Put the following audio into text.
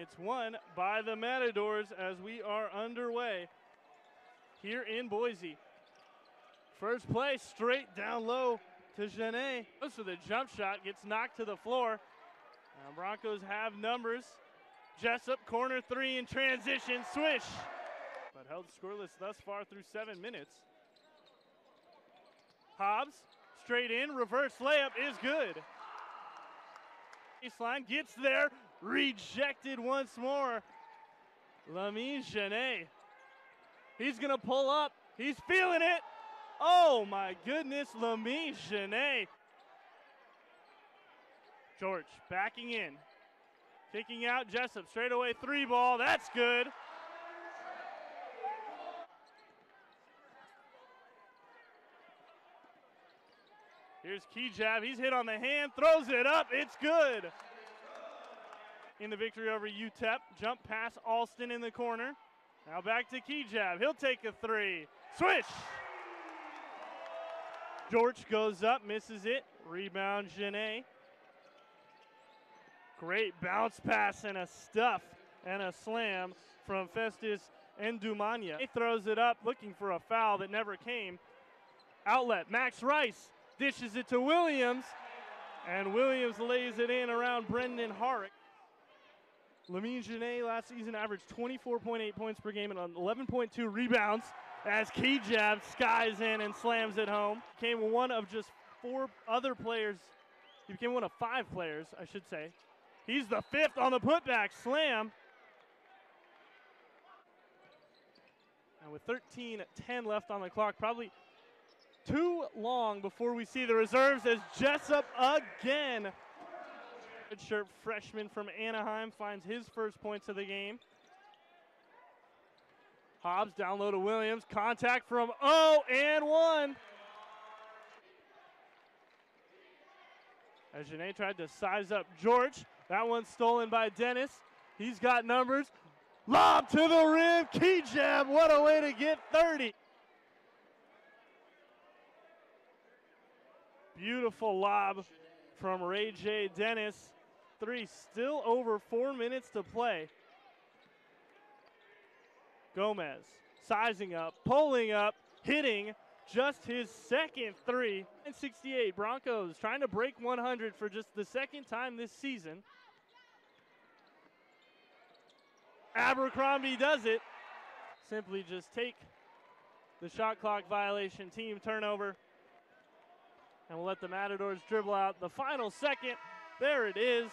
it's won by the Matadors as we are underway here in Boise. First play, straight down low to Diane. For the jump shot, gets knocked to the floor. Now Broncos have numbers. Jessup, corner three in transition, swish. But held scoreless thus far through seven minutes. Hobbs, straight in, reverse layup is good. Baseline gets there, rejected once more. Lamine Diane. He's going to pull up. He's feeling it. Oh my goodness, Lamine Diane. George backing in. Kicking out Jessup. Straight away three ball. That's good. Here's Kigab. He's hit on the hand, throws it up. It's good. In the victory over UTEP. Jump pass Alston in the corner. Now back to Kigab. He'll take a three. Switch! George goes up, misses it. Rebound Diane. Great bounce pass and a stuff and a slam from Festus Endumania. He throws it up looking for a foul that never came. Outlet, Max Rice dishes it to Williams, and Williams lays it in around Brendan Harrick. Lamine Diane last season averaged 24.8 points per game and 11.2 rebounds as Kigab skies in and slams it home. Became one of just four other players. He became one of five players, I should say. He's the fifth on the putback slam. And with 13 10 left on the clock, probably too long before we see the reserves as Jessup again. Redshirt freshman from Anaheim finds his first points of the game. Hobbs down low to Williams. Contact from O and one. As Diane tried to size up George. That one's stolen by Dennis. He's got numbers. Lob to the rim. Kigab. What a way to get 30. Beautiful lob from Ray J. Dennis. Three, still over four minutes to play. Gomez sizing up, pulling up, hitting just his second three. And 68, Broncos trying to break 100 for just the second time this season. Abercrombie does it. Simply just take the shot clock violation, team turnover. And we'll let the Matadors dribble out the final second. There it is.